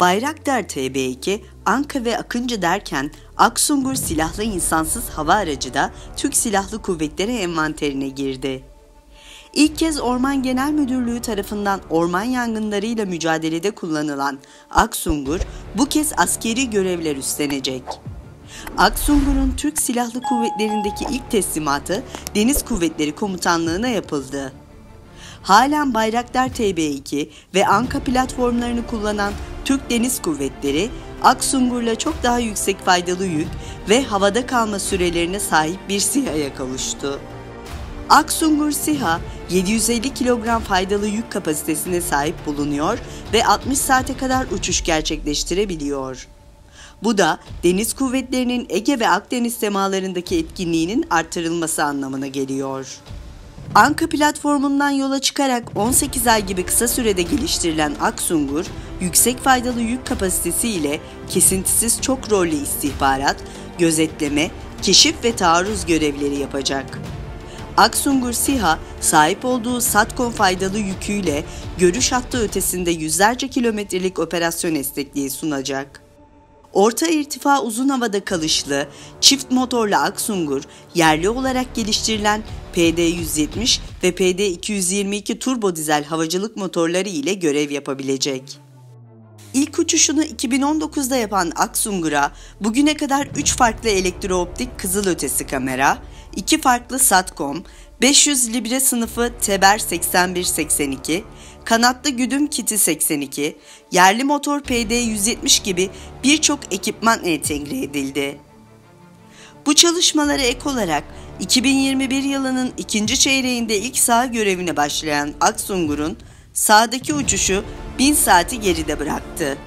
Bayraktar TB2, Anka ve Akıncı derken Aksungur silahlı insansız hava aracı da Türk Silahlı Kuvvetleri envanterine girdi. İlk kez Orman Genel Müdürlüğü tarafından orman yangınlarıyla mücadelede kullanılan Aksungur bu kez askeri görevler üstlenecek. Aksungur'un Türk Silahlı Kuvvetleri'ndeki ilk teslimatı Deniz Kuvvetleri Komutanlığı'na yapıldı. Halen Bayraktar TB2 ve Anka platformlarını kullanan Türk Deniz Kuvvetleri, Aksungur'la çok daha yüksek faydalı yük ve havada kalma sürelerine sahip bir SİHA'ya kavuştu. Aksungur SİHA 750 kilogram faydalı yük kapasitesine sahip bulunuyor ve 60 saate kadar uçuş gerçekleştirebiliyor. Bu da deniz kuvvetlerinin Ege ve Akdeniz semalarındaki etkinliğinin artırılması anlamına geliyor. Anka platformundan yola çıkarak 18 ay gibi kısa sürede geliştirilen Aksungur, yüksek faydalı yük kapasitesi ile kesintisiz çok rollü istihbarat, gözetleme, keşif ve taarruz görevleri yapacak. Aksungur SİHA sahip olduğu SATCOM faydalı yüküyle görüş hattı ötesinde yüzlerce kilometrelik operasyon esnekliği sunacak. Orta irtifa uzun havada kalışlı, çift motorlu Aksungur, yerli olarak geliştirilen PD-170 ve PD-222 turbo dizel havacılık motorları ile görev yapabilecek. İlk uçuşunu 2019'da yapan Aksungur'a bugüne kadar 3 farklı elektrooptik kızılötesi kamera, 2 farklı SATCOM, 500 libre sınıfı Teber 8182, kanatlı güdüm kiti 82, yerli motor PD170 gibi birçok ekipman entegre edildi. Bu çalışmalara ek olarak 2021 yılının ikinci çeyreğinde ilk saha görevine başlayan Aksungur'un sahadaki uçuşu 1000 saati geride bıraktı.